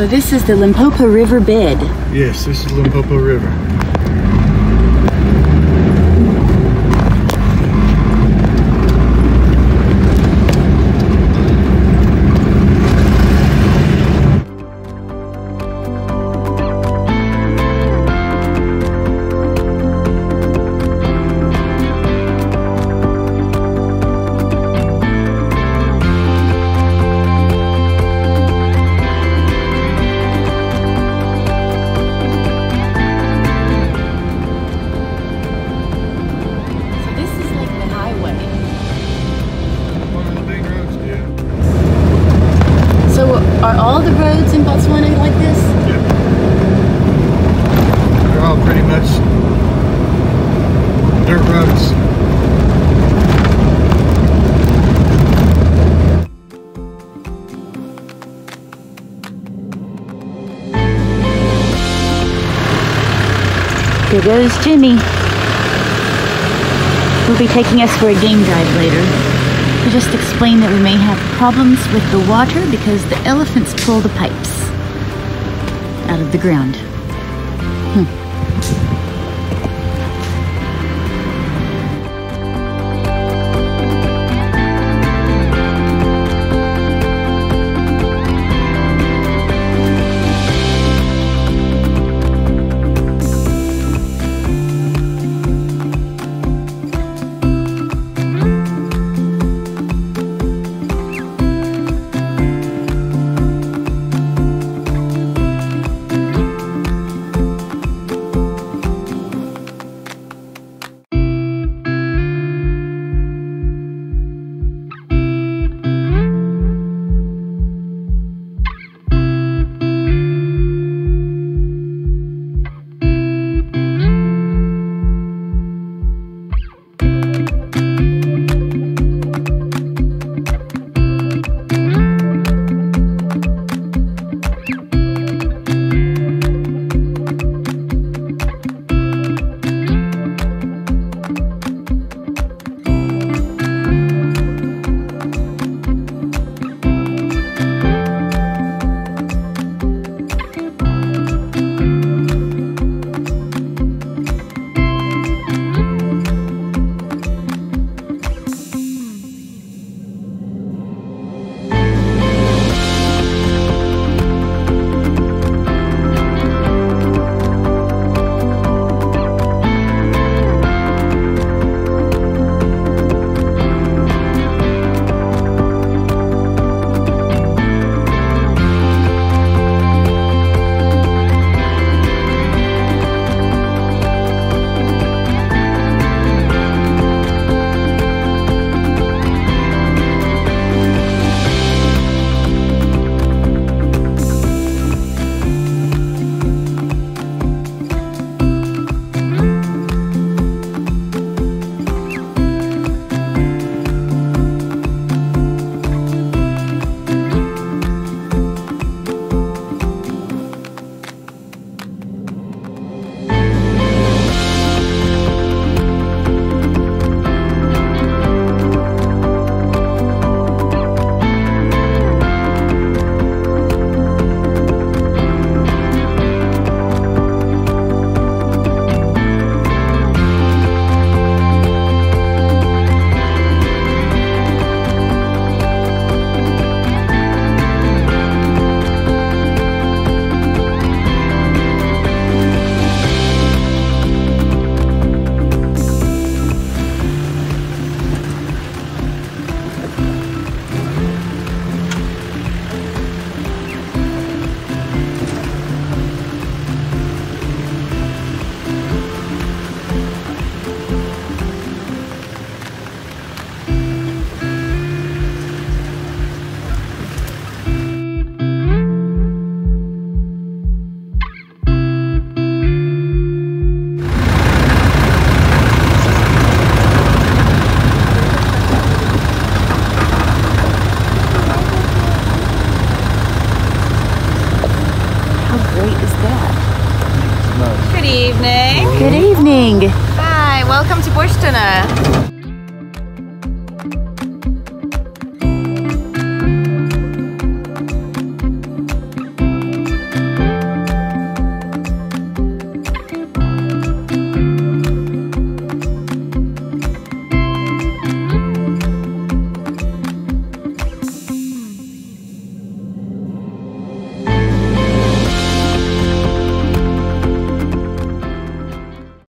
So this is the Limpopo River bed. Yes, this is Limpopo River. Roads in Botswana like this? Yep. They're all pretty much dirt roads. There goes Jimmy. He'll be taking us for a game drive later. He just explained that we may have problems with the water because the elephants pull the pipes out of the ground. Hmm. Good evening. Good evening. Hi, welcome to Botswana.